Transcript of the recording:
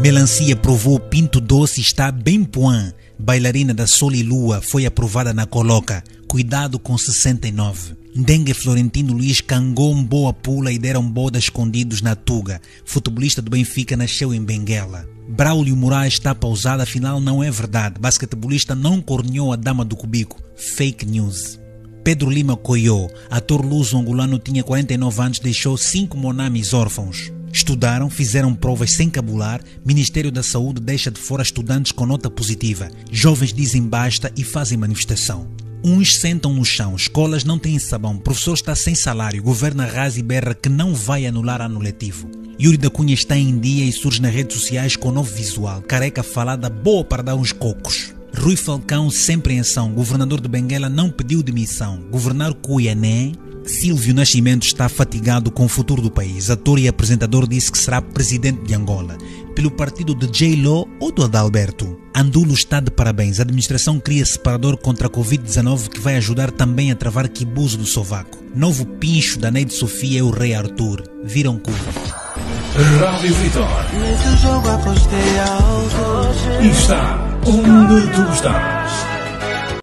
Melancia provou pinto doce está bem poã. Bailarina da Sol e Lua foi aprovada na Coloca. Cuidado com 69. Dengue Florentino Luiz cangou um boa pula e deram boda escondidos na Tuga. Futebolista do Benfica nasceu em Benguela. Braulio Moraes está pausado, afinal não é verdade. Basquetebolista não corneou a dama do cubico. Fake news. Pedro Lima Coiô, ator luso-angolano, tinha 49 anos, deixou cinco monamis órfãos. Estudaram, fizeram provas sem cabular, Ministério da Saúde deixa de fora estudantes com nota positiva. Jovens dizem basta e fazem manifestação. Uns sentam no chão, escolas não têm sabão, professor está sem salário, governo rasa e berra que não vai anular ano letivo. Yuri da Cunha está em dia e surge nas redes sociais com novo visual, careca falada boa para dar uns cocos. Rui Falcão sempre em ação, governador de Benguela não pediu demissão. Governar Cuiané Silvio Nascimento está fatigado com o futuro do país. Ator e apresentador disse que será presidente de Angola. Pelo partido de J-Lo ou do Adalberto? Andulo está de parabéns. A administração cria separador contra a Covid-19 que vai ajudar também a travar quibuzo do sovaco. Novo pincho da Neide Sofia é o Rei Arthur. Viram cu. Rádio Vitor. Nesse jogo apostei. E está onde tu estás.